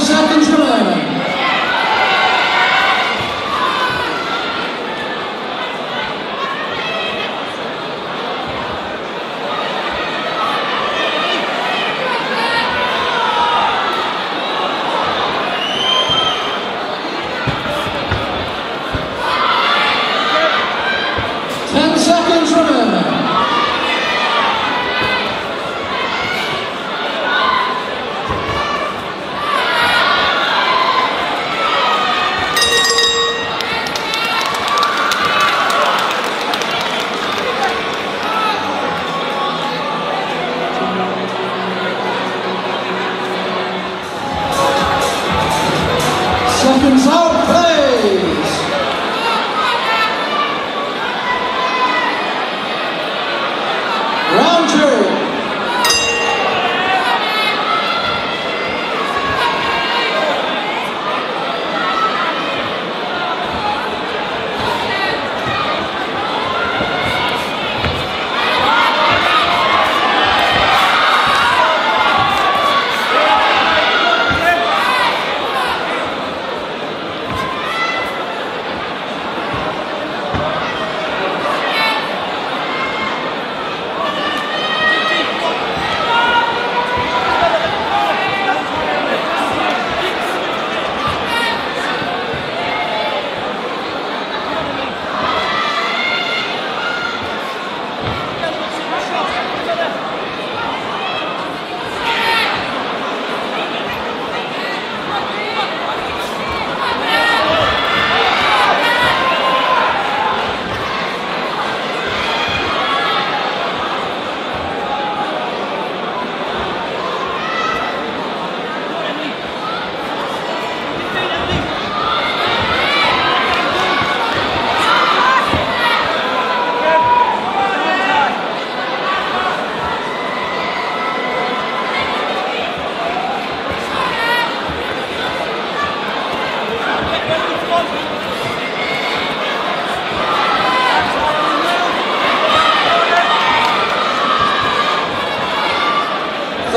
seconds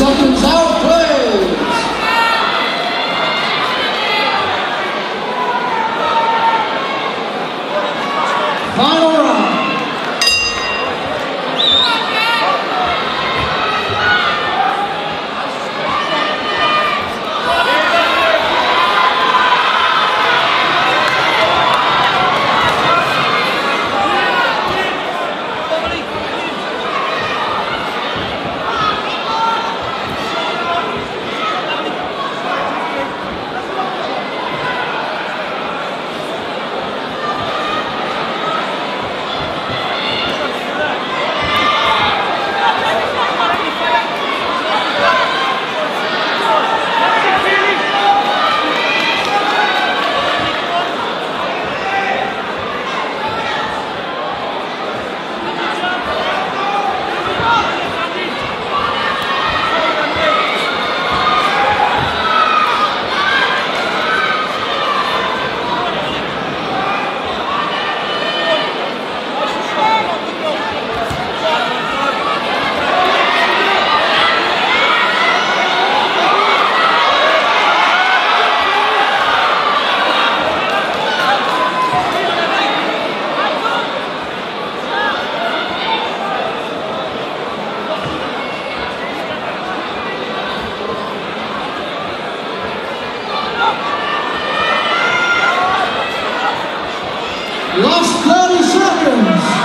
Seconds out, plays. Final round. Last 30 seconds.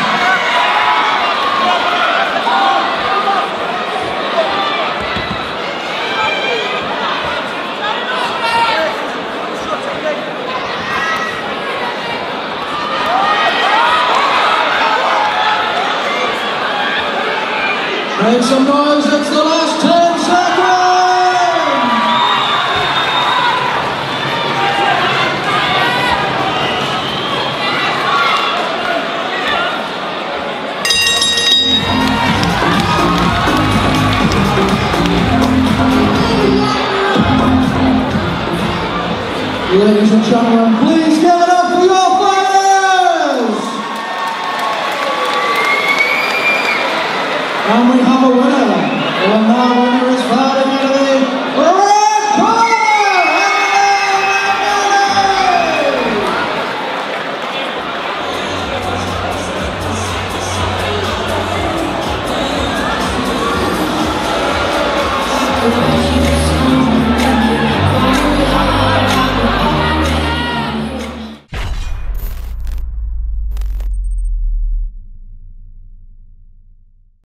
Make some noise, it's the last 10 seconds! Ladies and gentlemen, please become a winner. The now winner is found immediately. Red Corner!